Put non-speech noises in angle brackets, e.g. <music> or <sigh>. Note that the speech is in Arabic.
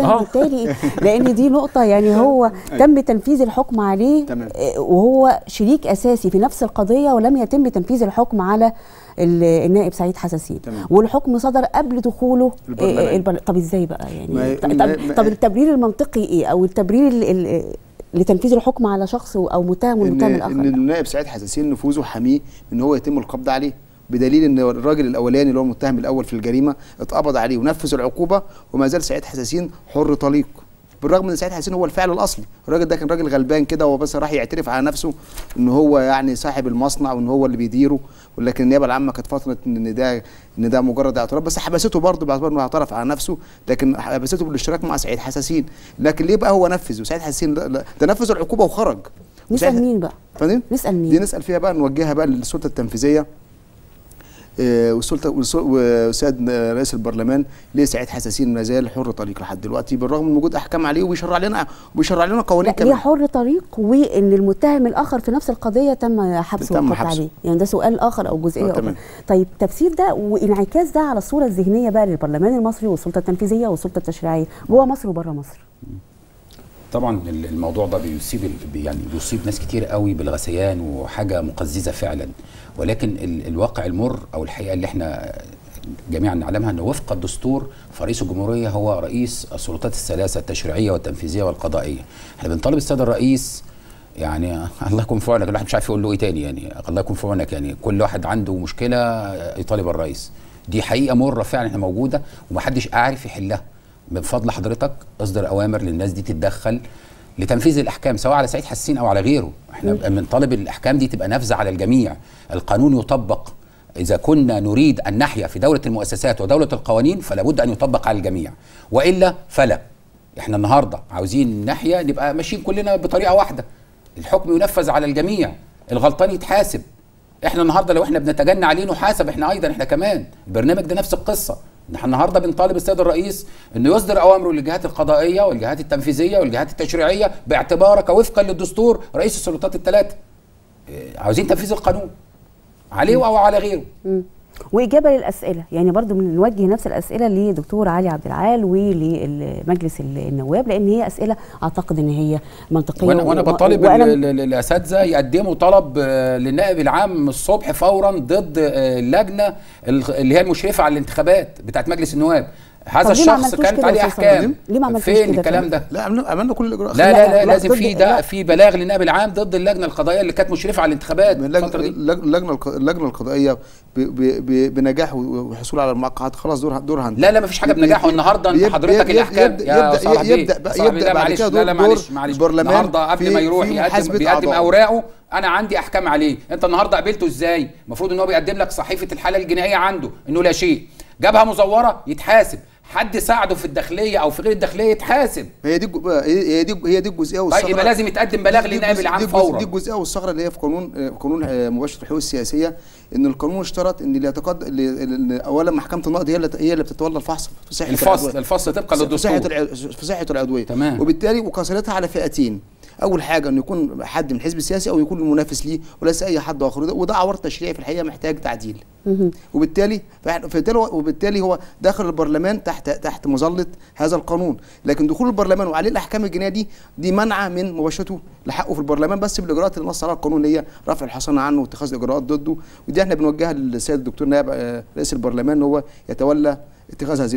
آه. بالتالي لأن دي نقطة يعني هو <laughs> تم تنفيذ الحكم عليه تمام. آه، وهو شريك أساسي في نفس القضية ولم يتم تنفيذ الحكم على ال- النائب سعيد حساسين تمام. والحكم صدر قبل دخوله البرلمان. آه، البر... طب إزاي بقى يعني ما- طب, ما- طب, التبرير المنطقي إيه أو التبرير ال- ال- لتنفيذ الحكم على شخص أو متهم والمتهم الآخر إن. النائب سعيد حساسين نفوذه حميه إن هو يتم القبض عليه بدليل إن الراجل الأولاني اللي هو المتهم الأول في الجريمة اتقبض عليه ونفذ العقوبة وما زال سعيد حساسين حر طليق. بالرغم إن سعيد حسين هو الفعل الأصلي. الراجل ده كان راجل غلبان كده هو بس راح يعترف على نفسه إن هو يعني صاحب المصنع وإن هو اللي بيديره. ولكن النيابة العامة كانت فتره إن ده إن ده مجرد اعتراف. بس حبسته برضه باعتبار انه اعترف على نفسه. لكن حبسته بالاشتراك مع سعيد حساسين. لكن ليه بقى هو نفذ وسعيد حساسين ده نفذ العقوبة وخرج. نسأل مين بقى؟ فاهم نسأل مين؟ دي نسأل فيها بقى نوجهها بقى للسلطة التنفيذية. والسلطه والس- وسيد رئيس البرلمان ليه سعيد حساسين ما زال حر طليق لحد دلوقتي بالرغم من وجود أحكام عليه وبيشرع لنا وبيشرع لنا قوانين لا ليه كمان حر طريق وإن المتهم الآخر في نفس القضية تم حبسه تم حبسه. عليه يعني ده سؤال آخر أو جزئية آه، أخرى. طيب تفسير ده وانعكاس ده على الصورة الذهنية بقى للبرلمان المصري والسلطة التنفيذية والسلطة التشريعية جوه مصر وبره مصر طبعا ال- الموضوع ده بيصيب يعني بيصيب ناس كتير قوي بالغثيان وحاجة مقززة فعلا. ولكن ال- الواقع المر أو الحقيقة اللي إحنا جميعا نعلمها إن وفق الدستور فرئيس الجمهورية هو رئيس السلطات الثلاثة التشريعية والتنفيذية والقضائية. إحنا بنطالب السيد الرئيس يعني <laughs> الله يكون في عونك الواحد مش عارف يقول له إيه تاني يعني. الله يكون في عونك يعني. كل واحد عنده مشكلة يطالب الرئيس. دي حقيقة مرة فعلا إحنا موجودة ومحدش عارف يحلها. من فضل حضرتك اصدر اوامر للناس دي تتدخل لتنفيذ الاحكام سواء على سعيد حسين أو على غيره. إحنا بنطالب الاحكام دي تبقى نافذة على الجميع. القانون يطبق. إذا كنا نريد أن نحيا في دولة المؤسسات ودولة القوانين فلا بد أن يطبق على الجميع. وإلا فلا. إحنا النهارده عاوزين نحيا نبقى ماشيين كلنا بطريقة واحدة. الحكم ينفذ على الجميع. الغلطان يتحاسب. إحنا النهارده لو إحنا بنتجنى عليه نحاسب إحنا أيضا إحنا كمان. البرنامج ده نفس القصة. إحنا النهارده بنطالب السيد الرئيس إنه يصدر أوامره للجهات القضائية والجهات التنفيذية والجهات التشريعية باعتبارك وفقا للدستور رئيس السلطات الثلاثه آه، عاوزين تنفيذ القانون. عليه أو على غيره. وإجابة للأسئلة. يعني برضو بنوجه نفس الأسئلة لدكتور علي عبد العال ولمجلس النواب لأن هي أسئلة أعتقد إن هي منطقية وأنا بطالب وأنا- ال- ال- الأساتذة يقدموا طلب آه، للنائب العام الصبح فورا ضد آه، اللجنة ال- اللي هي المشرفة على الانتخابات بتاعت مجلس النواب. هذا ما الشخص كانت عليه أحكام؟ ليه ما عملتوش فين كده الكلام طيب؟ ده؟ لا عملنا عملنا كل الإجراءات. لا لا لا، لا لا، لازم في. ده في بلاغ للنائب العام ضد اللجنة القضائية اللي كانت مشرفة على الانتخابات من الفترة اللجنه دي اللجنه الق- اللجنة القضائية ب- ب- ب- بنجاح وحصول على الموقعات خلاص دورها دورها. لا لا مفيش حاجة بنجاحه. النهارده أنت حضرتك الأحكام يبدأ- يا يبدأ- صاحبي. بعد معلش. كده لا لا معلش معلش. البرلمان النهارده قبل ما يروح يقدم بيقدم. أوراقه أنا عندي أحكام عليه. أنت النهارده قابلته إزاي؟ المفروض إن هو بيقدم لك صحيفة الحالة الجنائية عنده إنه لا شيء. جابها مزوره يتحاسب حد ساعده في الداخلية أو في غير الداخلية يتحاسب. هي دي الج- هي دي هي دي الجزئية والثغرة. طيب يبقى لازم يتقدم بلاغ للنائب العام فورا. دي الجزئية والثغرة اللي هي في قانون آه، قانون آه، مباشره الحقوق السياسية إن القانون اشترط إن اللي يتقد اولا محكمة النقض هي اللي هي اللي بتتولى الفحص في صحة الفصل العضوية. الفصل طبقا للدستور. في صحة العضويه تمام. وبالتالي وقاصرتها على فئتين. أول حاجة إنه يكون حد من الحزب السياسي أو يكون المنافس ليه وليس أي حد آخر. وده- عوار تشريعي في الحقيقة محتاج تعديل. وبالتالي فبالتالي وبالتالي هو داخل البرلمان تحت تحت مظلة هذا القانون. لكن دخول البرلمان وعليه الأحكام الجنائية دي دي منع من مباشرته لحقه في البرلمان بس بالإجراءات اللي نص عليها القانون اللي هي رفع الحصانه عنه واتخاذ إجراءات ضده. ودي إحنا بنوجهها للسيد الدكتور نائب آه، رئيس البرلمان إن هو يتولى اتخاذ هذه